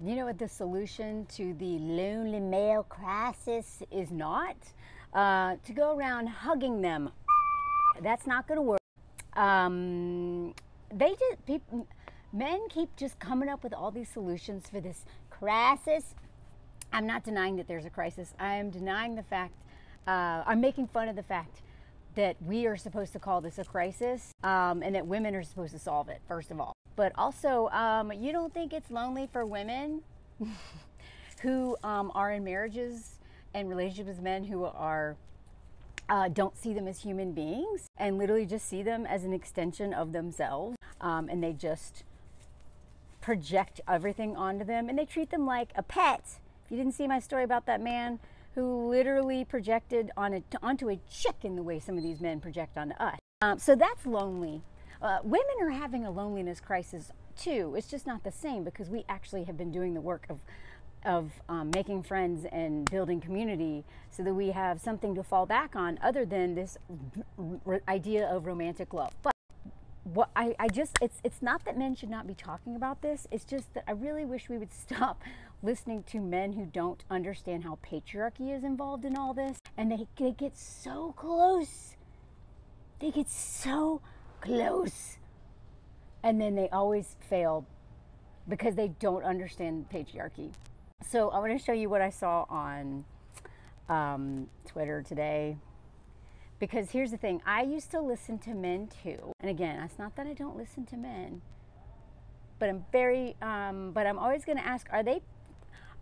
You know what the solution to the lonely male crisis is not? Uh, to go around hugging them. That's not going to work. Um, they just, people, men keep just coming up with all these solutions for this crisis. I'm not denying that there's a crisis. I am denying the fact, uh, I'm making fun of the fact that we are supposed to call this a crisis um, and that women are supposed to solve it, first of all. But also, um, you don't think it's lonely for women who um, are in marriages and relationships with men who are uh, don't see them as human beings and literally just see them as an extension of themselves um, and they just project everything onto them and they treat them like a pet. If you didn't see my story about that man who literally projected on a, onto a chicken the way some of these men project onto us. Um, so that's lonely. Uh, women are having a loneliness crisis too. It's just not the same because we actually have been doing the work of of um, making friends and building community so that we have something to fall back on other than this idea of romantic love. But what I, I just it's it's not that men should not be talking about this. It's just that I really wish we would stop listening to men who don't understand how patriarchy is involved in all this and they, they get so close. They get so close. And then they always fail because they don't understand patriarchy. So I want to show you what I saw on um, Twitter today. Because here's the thing I used to listen to men too. And again, it's not that I don't listen to men, but I'm very, um, but I'm always going to ask are they,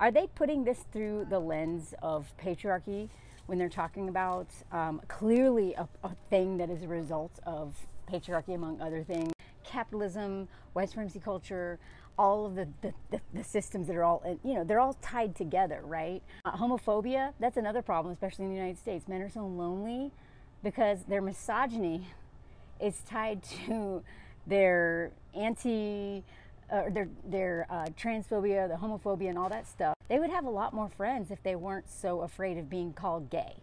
are they putting this through the lens of patriarchy when they're talking about um, clearly a, a thing that is a result of patriarchy, among other things, capitalism, white supremacy culture, all of the, the, the, the, systems that are all, you know, they're all tied together, right? Uh, homophobia, that's another problem, especially in the United States. Men are so lonely because their misogyny is tied to their anti, uh, their, their uh, transphobia, the homophobia, and all that stuff. They would have a lot more friends if they weren't so afraid of being called gay.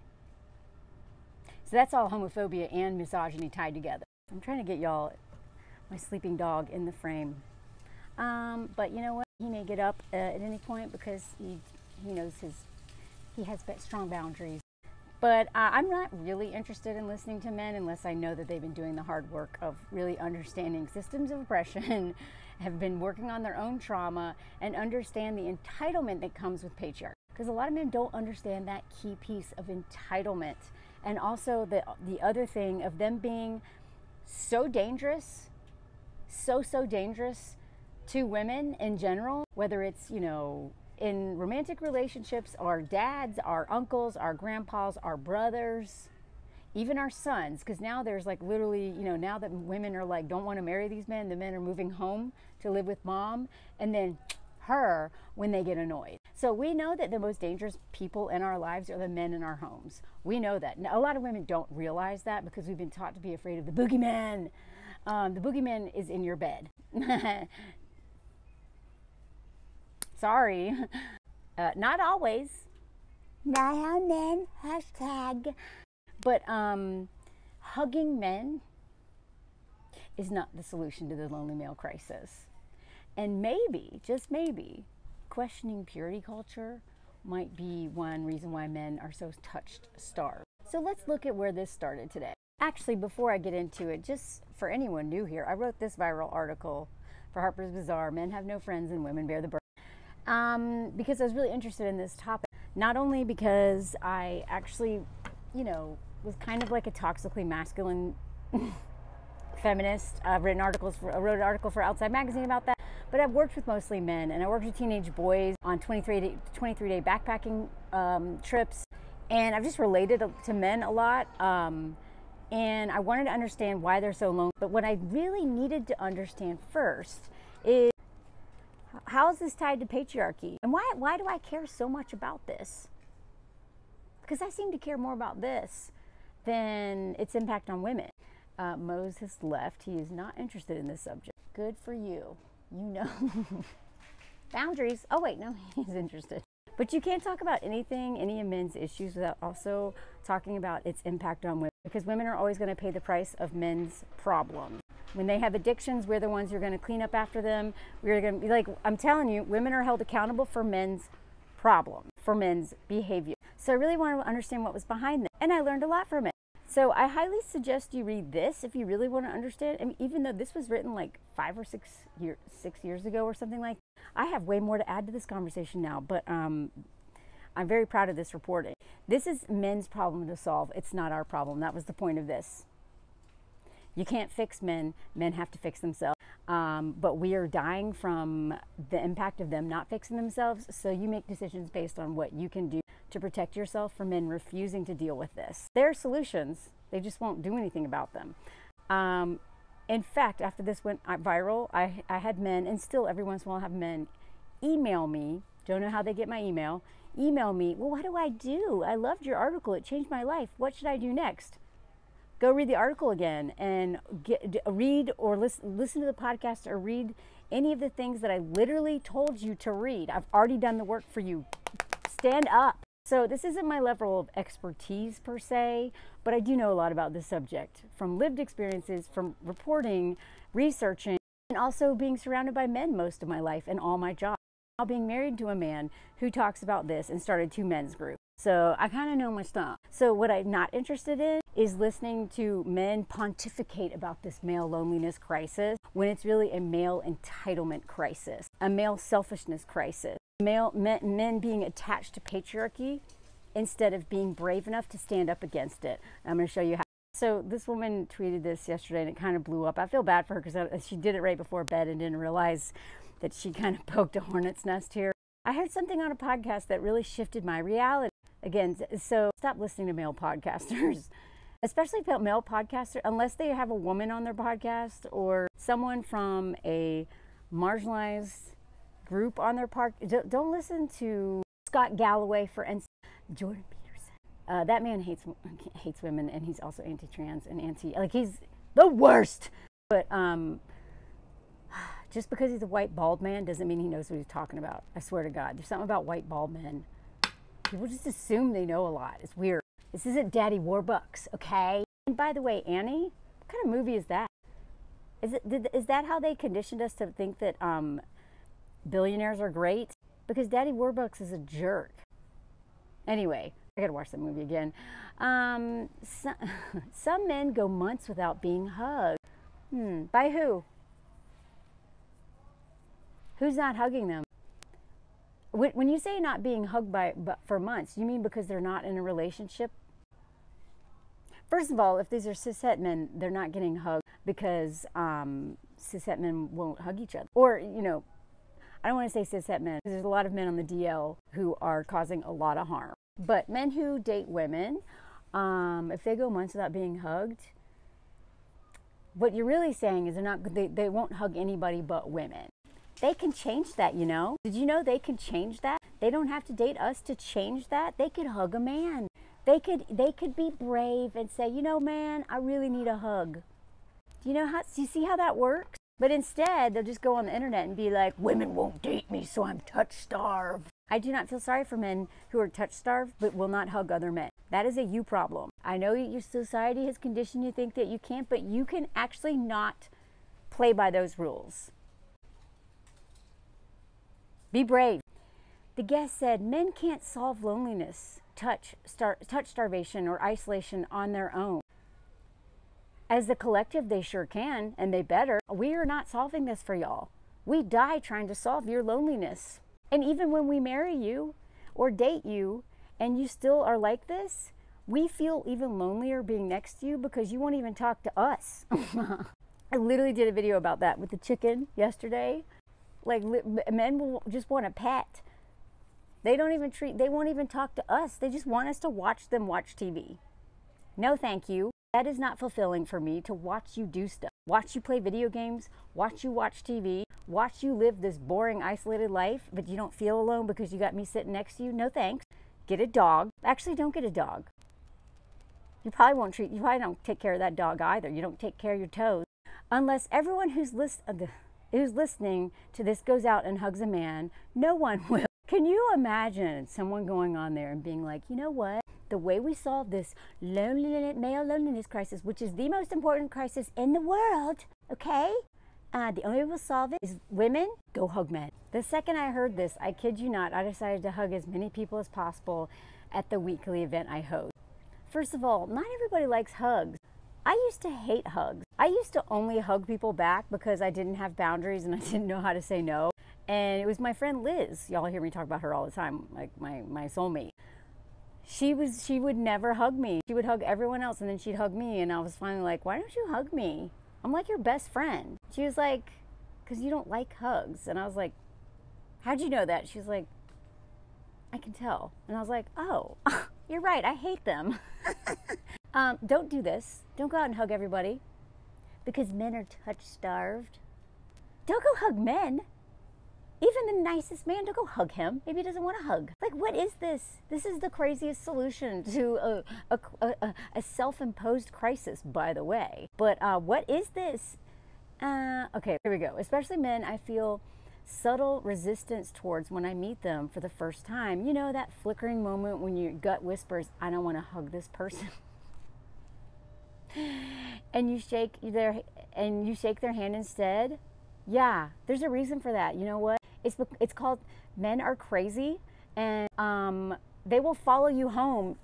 So that's all homophobia and misogyny tied together. I'm trying to get y'all, my sleeping dog, in the frame. Um, but you know what? He may get up uh, at any point because he, he knows his, he has strong boundaries. But uh, I'm not really interested in listening to men unless I know that they've been doing the hard work of really understanding systems of oppression, have been working on their own trauma, and understand the entitlement that comes with patriarchy. Because a lot of men don't understand that key piece of entitlement. And also the, the other thing of them being so dangerous, so, so dangerous to women in general, whether it's, you know, in romantic relationships, our dads, our uncles, our grandpas, our brothers, even our sons, because now there's like literally, you know, now that women are like, don't want to marry these men, the men are moving home to live with mom, and then her when they get annoyed. So we know that the most dangerous people in our lives are the men in our homes. We know that. Now, a lot of women don't realize that because we've been taught to be afraid of the boogeyman. Um, the boogeyman is in your bed. Sorry. Uh, not always. Not all men. Hashtag. But um, hugging men is not the solution to the lonely male crisis. And maybe, just maybe, questioning purity culture might be one reason why men are so touched starved. So let's look at where this started today. Actually, before I get into it, just for anyone new here, I wrote this viral article for Harper's Bazaar Men Have No Friends and Women Bear the Burden. Um, because I was really interested in this topic. Not only because I actually, you know, was kind of like a toxically masculine feminist. I've written articles for, I wrote an article for Outside Magazine about that. But I've worked with mostly men, and I worked with teenage boys on 23 day, 23 day backpacking um, trips. And I've just related to men a lot. Um, and I wanted to understand why they're so lonely. But what I really needed to understand first is how is this tied to patriarchy? And why, why do I care so much about this? Because I seem to care more about this than its impact on women. Uh, Mose has left. He is not interested in this subject. Good for you you know. Boundaries. Oh, wait, no, he's interested. But you can't talk about anything, any of men's issues, without also talking about its impact on women. Because women are always going to pay the price of men's problems. When they have addictions, we're the ones who are going to clean up after them. We're going to be like, I'm telling you, women are held accountable for men's problem, for men's behavior. So I really wanted to understand what was behind that. And I learned a lot from it. So I highly suggest you read this if you really want to understand. I mean, even though this was written like five or six years, six years ago or something like, I have way more to add to this conversation now. But um, I'm very proud of this reporting. This is men's problem to solve. It's not our problem. That was the point of this. You can't fix men. Men have to fix themselves. Um, but we are dying from the impact of them not fixing themselves. So you make decisions based on what you can do to protect yourself from men refusing to deal with this. There are solutions. They just won't do anything about them. Um, in fact, after this went viral, I, I had men, and still every once in a while I have men email me. Don't know how they get my email email me, well, what do I do? I loved your article. It changed my life. What should I do next? Go read the article again and get, read or listen, listen to the podcast or read any of the things that I literally told you to read. I've already done the work for you. Stand up. So, this isn't my level of expertise per se, but I do know a lot about this subject from lived experiences, from reporting, researching, and also being surrounded by men most of my life and all my jobs now being married to a man who talks about this and started two men's groups. So I kind of know my stuff. So what I'm not interested in is listening to men pontificate about this male loneliness crisis when it's really a male entitlement crisis, a male selfishness crisis, male men, men being attached to patriarchy instead of being brave enough to stand up against it. I'm going to show you how. So this woman tweeted this yesterday and it kind of blew up. I feel bad for her because she did it right before bed and didn't realize that she kind of poked a hornet's nest here. I heard something on a podcast that really shifted my reality. Again, so stop listening to male podcasters, especially male podcasters, unless they have a woman on their podcast or someone from a marginalized group on their part. Don't listen to Scott Galloway, for instance, Jordan Peterson. Uh, that man hates hates women, and he's also anti-trans and anti like he's the worst. But um, just because he's a white bald man doesn't mean he knows what he's talking about. I swear to God. There's something about white bald men. People just assume they know a lot. It's weird. This isn't Daddy Warbucks, okay? And by the way, Annie, what kind of movie is that? Is, it, did, is that how they conditioned us to think that um, billionaires are great? Because Daddy Warbucks is a jerk. Anyway, I gotta watch that movie again. Um, some, some men go months without being hugged. Hmm, by who? Who's not hugging them? When you say not being hugged by for months, you mean because they're not in a relationship? First of all, if these are cishet men, they're not getting hugged because um, cishet men won't hug each other. Or, you know, I don't want to say cishet men because there's a lot of men on the DL who are causing a lot of harm. But men who date women, um, if they go months without being hugged, what you're really saying is they're not they, they won't hug anybody but women. They can change that, you know? Did you know they can change that? They don't have to date us to change that. They could hug a man. They could they could be brave and say, "You know, man, I really need a hug." Do you know how do you see how that works? But instead, they'll just go on the internet and be like, "Women won't date me, so I'm touch starved." I do not feel sorry for men who are touch starved but will not hug other men. That is a you problem. I know your society has conditioned you to think that you can't, but you can actually not play by those rules. Be brave. The guest said men can't solve loneliness, touch, star, touch starvation, or isolation on their own. As a collective, they sure can, and they better. We are not solving this for y'all. We die trying to solve your loneliness. And even when we marry you or date you and you still are like this, we feel even lonelier being next to you because you won't even talk to us. I literally did a video about that with the chicken yesterday. Like men will just want a pet. They don't even treat, they won't even talk to us. They just want us to watch them watch TV. No, thank you. That is not fulfilling for me to watch you do stuff. Watch you play video games, watch you watch TV, watch you live this boring, isolated life, but you don't feel alone because you got me sitting next to you. No thanks. Get a dog. Actually, don't get a dog. You probably won't treat, you probably don't take care of that dog either. You don't take care of your toes. Unless everyone who's listening, uh, who's listening to this goes out and hugs a man, no one will. Can you imagine someone going on there and being like, you know what? The way we solve this male loneliness crisis, which is the most important crisis in the world, okay? Uh, the only way we'll solve it is women go hug men. The second I heard this, I kid you not, I decided to hug as many people as possible at the weekly event I host. First of all, not everybody likes hugs. I used to hate hugs. I used to only hug people back because I didn't have boundaries and I didn't know how to say no. And it was my friend Liz. Y'all hear me talk about her all the time, like my, my soulmate. She was she would never hug me. She would hug everyone else and then she'd hug me and I was finally like, "Why don't you hug me? I'm like your best friend." She was like, "Cuz you don't like hugs." And I was like, "How'd you know that?" She was like, "I can tell." And I was like, "Oh, you're right. I hate them." um, don't do this. Don't go out and hug everybody because men are touch starved. Don't go hug men. Even the nicest man, don't go hug him. Maybe he doesn't want to hug. Like, what is this? This is the craziest solution to a, a, a, a self imposed crisis, by the way. But uh, what is this? Uh, okay, here we go. Especially men, I feel subtle resistance towards when I meet them for the first time. You know, that flickering moment when your gut whispers, I don't want to hug this person. and you shake their and you shake their hand instead. Yeah, there's a reason for that. You know what? It's it's called men are crazy, and um, they will follow you home.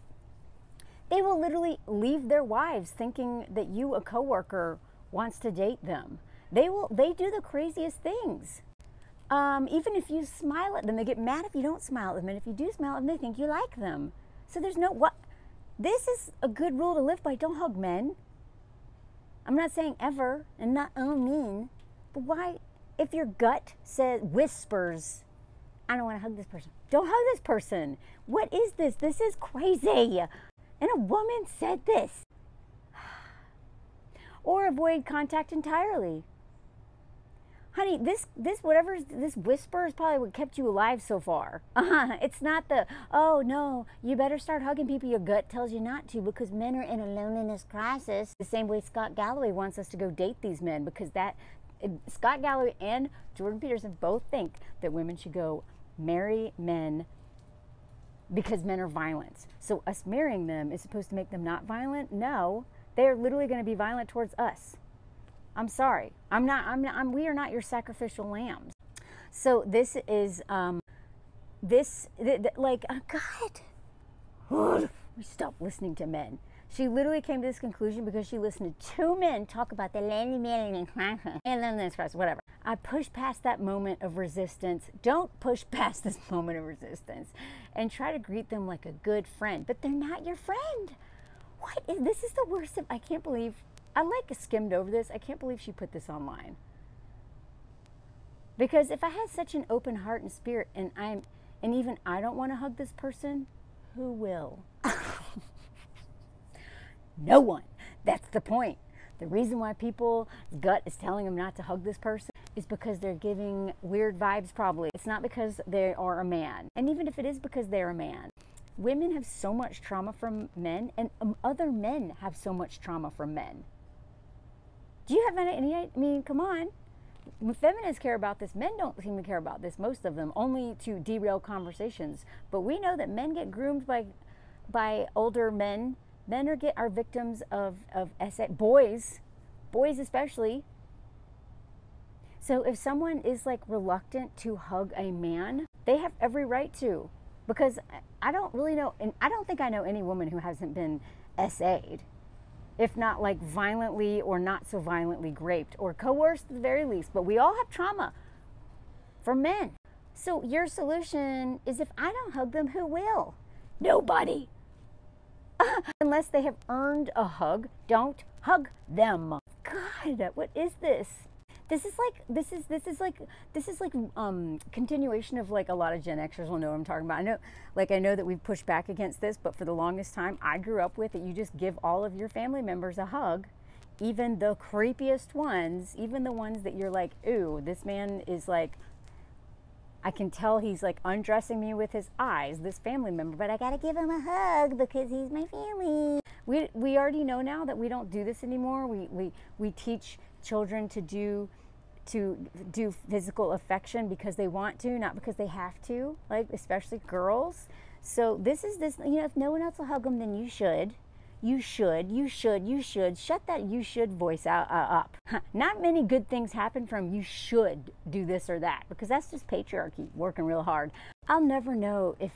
They will literally leave their wives thinking that you, a coworker, wants to date them. They will. They do the craziest things. Um, even if you smile at them, they get mad if you don't smile at them, and if you do smile at them, they think you like them. So there's no what. This is a good rule to live by. Don't hug men. I'm not saying ever, and not oh mean, but why? If your gut says whispers, I don't want to hug this person. Don't hug this person. What is this? This is crazy. And a woman said this. Or avoid contact entirely honey, this this whatever this whisper is probably what kept you alive so far. Uh-huh. It's not the oh no, you better start hugging people your gut tells you not to because men are in a loneliness crisis. The same way Scott Galloway wants us to go date these men because that Scott Galloway and Jordan Peterson both think that women should go marry men because men are violent. So us marrying them is supposed to make them not violent? No, they are literally going to be violent towards us. I'm sorry. I'm not, I'm not, I'm, we are not your sacrificial lambs. So this is, um, this, th- th- like, oh God, we stop listening to men. She literally came to this conclusion because she listened to two men talk about the lady man and then this crisis, whatever. I pushed past that moment of resistance. Don't push past this moment of resistance and try to greet them like a good friend, but they're not your friend. What is this? Is the worst of, I can't believe I like skimmed over this. I can't believe she put this online. Because if I had such an open heart and spirit and I'm and even I don't want to hug this person, who will? No one. That's the point. The reason why people's gut is telling them not to hug this person is because they're giving weird vibes, probably. It's not because they are a man. And even if it is because they're a man, women have so much trauma from men, and um, other men have so much trauma from men. Do you have any? I mean, come on. Feminists care about this. Men don't seem to care about this. Most of them only to derail conversations. But we know that men get groomed by by older men. Men are get are victims of of SA, boys, boys especially. So if someone is like reluctant to hug a man, they have every right to, because I don't really know, and I don't think I know any woman who hasn't been SA'd if not like violently or not so violently raped or coerced at the very least. But we all have trauma for men. So your solution is if I don't hug them, who will? Nobody. Unless they have earned a hug, don't hug them. God, what is this? this is like this is this is like this is like um continuation of like a lot of gen xers will know what i'm talking about i know like i know that we've pushed back against this but for the longest time i grew up with that you just give all of your family members a hug even the creepiest ones even the ones that you're like ooh this man is like I can tell he's like undressing me with his eyes, this family member, but I gotta give him a hug because he's my family. We, we already know now that we don't do this anymore. We, we, we teach children to do to do physical affection because they want to, not because they have to, like especially girls. So this is this, you know, if no one else will hug them, then you should. You should, you should, you should. Shut that you should voice out, uh, up. Not many good things happen from you should do this or that because that's just patriarchy working real hard. I'll never know if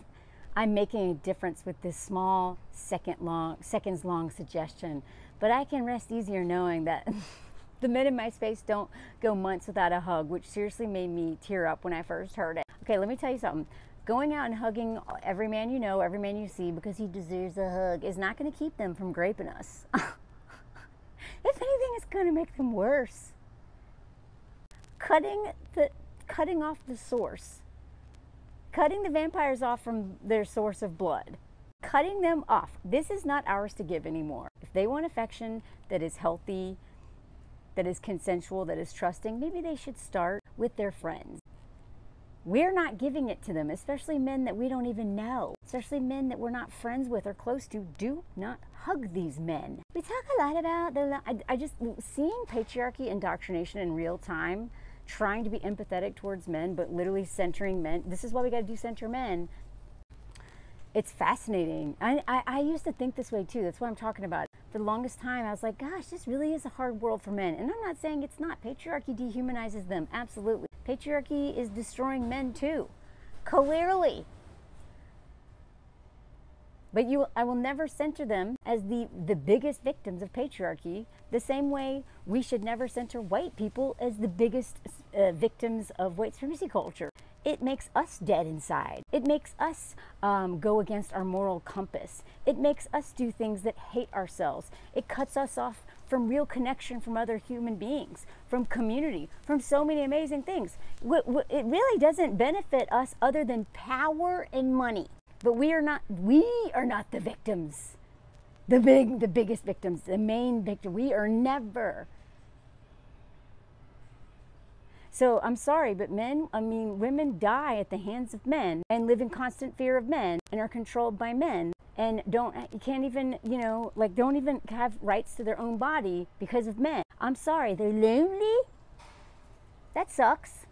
I'm making a difference with this small second long, seconds long suggestion, but I can rest easier knowing that the men in my space don't go months without a hug, which seriously made me tear up when I first heard it. Okay, let me tell you something going out and hugging every man you know, every man you see because he deserves a hug is not going to keep them from graping us. if anything, it's going to make them worse. Cutting the cutting off the source. Cutting the vampires off from their source of blood. Cutting them off. This is not ours to give anymore. If they want affection that is healthy, that is consensual, that is trusting, maybe they should start with their friends. We're not giving it to them, especially men that we don't even know, especially men that we're not friends with or close to. Do not hug these men. We talk a lot about the, I, I just, seeing patriarchy indoctrination in real time, trying to be empathetic towards men, but literally centering men. This is why we got to decenter men. It's fascinating. I, I, I used to think this way too. That's what I'm talking about. The longest time, I was like, gosh, this really is a hard world for men. And I'm not saying it's not. Patriarchy dehumanizes them, absolutely. Patriarchy is destroying men too, clearly. But you, I will never center them as the, the biggest victims of patriarchy, the same way we should never center white people as the biggest uh, victims of white supremacy culture. It makes us dead inside. It makes us um, go against our moral compass. It makes us do things that hate ourselves. It cuts us off from real connection from other human beings, from community, from so many amazing things. It really doesn't benefit us other than power and money. But we are not we are not the victims. The big the biggest victims, the main victim. We are never so I'm sorry, but men, I mean, women die at the hands of men and live in constant fear of men and are controlled by men and don't you can't even you know like don't even have rights to their own body because of men. I'm sorry they're lonely? That sucks.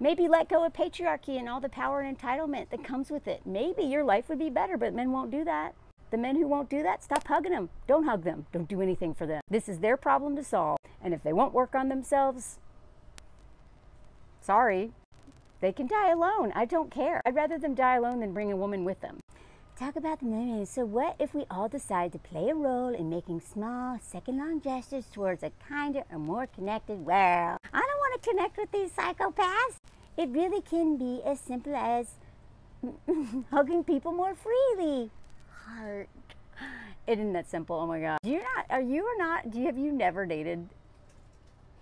Maybe let go of patriarchy and all the power and entitlement that comes with it. Maybe your life would be better but men won't do that. The men who won't do that stop hugging them don't hug them. Don't do anything for them. This is their problem to solve. And if they won't work on themselves sorry they can die alone. I don't care. I'd rather them die alone than bring a woman with them talk about the moon. So what if we all decide to play a role in making small, second-long gestures towards a kinder and more connected world? I don't want to connect with these psychopaths. It really can be as simple as hugging people more freely. Heart. It isn't that simple. Oh my God. Do you not? Are you or not? Do you have you never dated?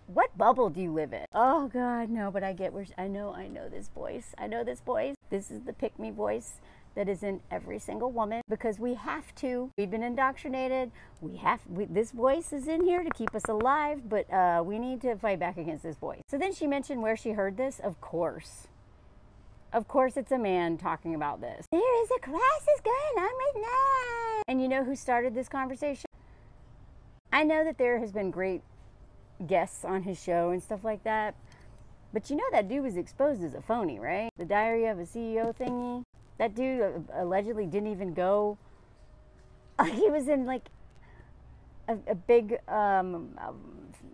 What bubble do you live in? Oh God, no. But I get where I know. I know this voice. I know this voice. This is the pick me voice that is in every single woman because we have to. We've been indoctrinated. We have we, this voice is in here to keep us alive, but uh, we need to fight back against this voice. So then she mentioned where she heard this. Of course, of course, it's a man talking about this. There is a crisis going on right now. And you know who started this conversation? I know that there has been great guests on his show and stuff like that. But you know that dude was exposed as a phony, right? The Diary of a CEO thingy. That dude uh, allegedly didn't even go. he was in like a, a big um, um,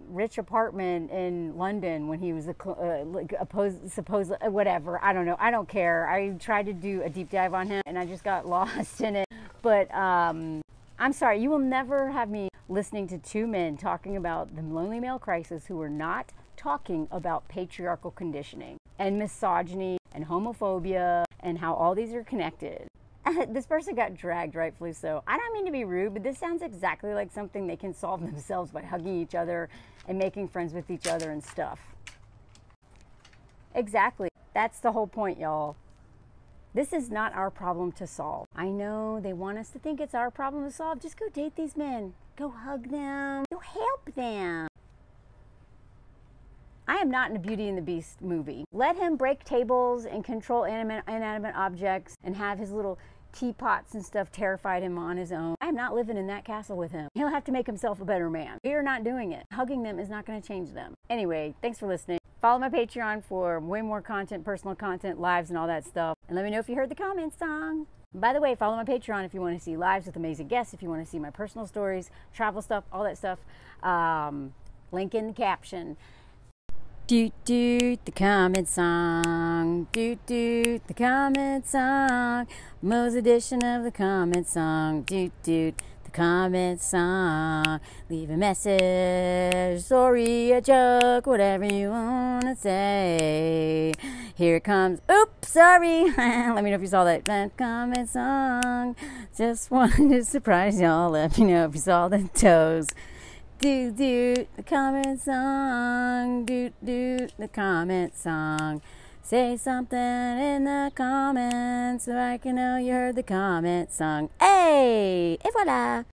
rich apartment in London when he was a, uh, like opposed, supposed uh, whatever. I don't know. I don't care. I tried to do a deep dive on him and I just got lost in it. But um, I'm sorry. You will never have me listening to two men talking about the lonely male crisis who are not talking about patriarchal conditioning and misogyny and homophobia and how all these are connected. this person got dragged, rightfully so. I don't mean to be rude, but this sounds exactly like something they can solve themselves by hugging each other and making friends with each other and stuff. Exactly. That's the whole point, y'all. This is not our problem to solve. I know they want us to think it's our problem to solve. Just go date these men. Go hug them. Go help them. I am not in a Beauty and the Beast movie. Let him break tables and control inanimate, inanimate objects and have his little teapots and stuff terrified him on his own. I'm not living in that castle with him. He'll have to make himself a better man. We are not doing it. Hugging them is not going to change them. Anyway, thanks for listening. Follow my Patreon for way more content, personal content, lives, and all that stuff. And let me know if you heard the comment song. By the way, follow my Patreon if you want to see lives with amazing guests, if you want to see my personal stories, travel stuff, all that stuff. Um, link in the caption. Doot doot the comment song. Doot doot the comment song. Mo's edition of the comment song. Doot the comment song. Leave a message, story, a joke, whatever you wanna say. Here it comes. Oops, sorry. Let me know if you saw that, that comment song. Just wanted to surprise y'all. Let me know if you saw the toes do do the comment song, do do the comment song. Say something in the comments so I can know you heard the comment song. Hey, et voilà.